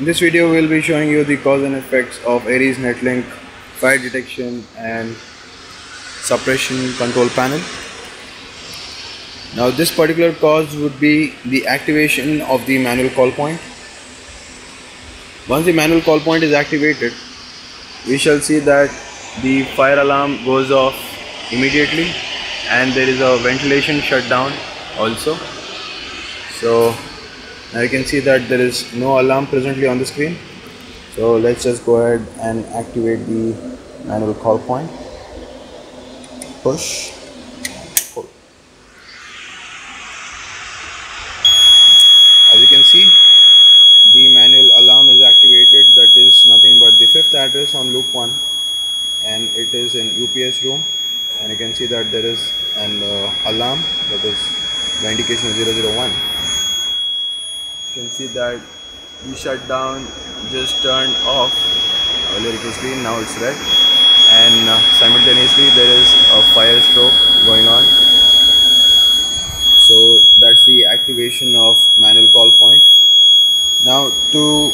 In this video we'll be showing you the cause and effects of Aries Netlink fire detection and suppression control panel. Now this particular cause would be the activation of the manual call point. Once the manual call point is activated, we shall see that the fire alarm goes off immediately and there is a ventilation shutdown also. So now you can see that there is no alarm presently on the screen. So let's just go ahead and activate the manual call point. Push. Pull. As you can see, the manual alarm is activated. That is nothing but the fifth address on loop 1 and it is in UPS room and you can see that there is an uh, alarm that is the indication is 001 you can see that the shutdown just turned off earlier it was green now it's red. And uh, simultaneously there is a fire strobe going on. So that's the activation of manual call point. Now to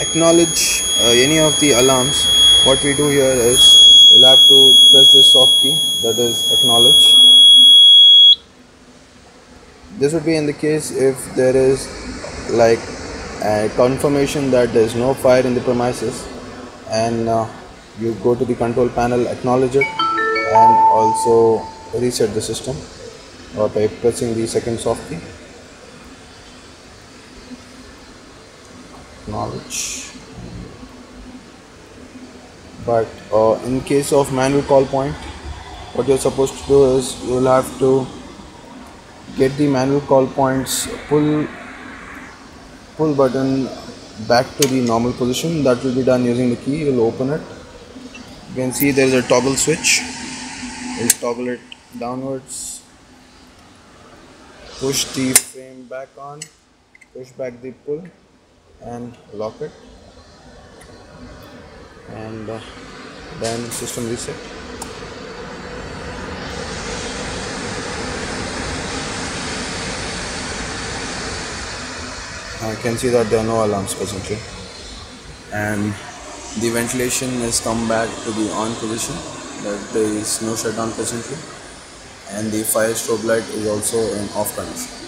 acknowledge uh, any of the alarms what we do here is you'll have to press this soft key that is acknowledge. This would be in the case if there is like a confirmation that there is no fire in the premises and uh, you go to the control panel acknowledge it and also reset the system or by pressing the second soft key. Acknowledge. But uh, in case of manual call point what you're supposed to do is you'll have to get the manual call points pull pull button back to the normal position. That will be done using the key. You'll open it. You can see there is a toggle switch. You'll toggle it downwards. Push the frame back on. Push back the pull and lock it. And uh, then system reset I can see that there are no alarms presently. And the ventilation has come back to the on position that there is no shutdown presently. And the fire strobe light is also in off condition